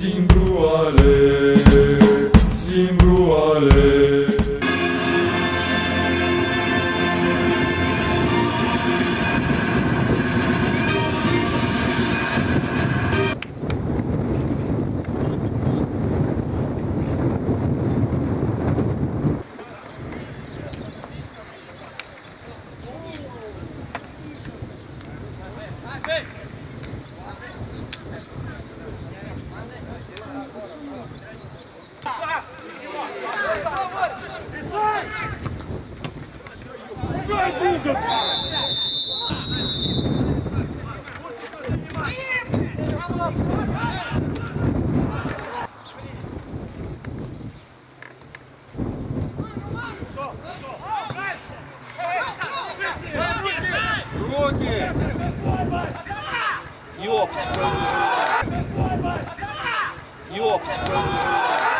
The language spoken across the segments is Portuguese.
Simbruale, Simbruale. Ёпт твою. Ёпт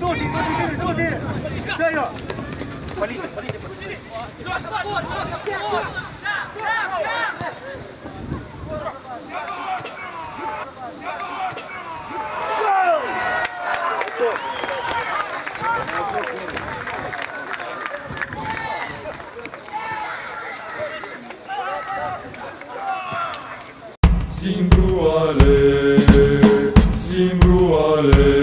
tutti, tutti, tutti, tutti! Daiò! Palite, palite! Simbruale, simbruale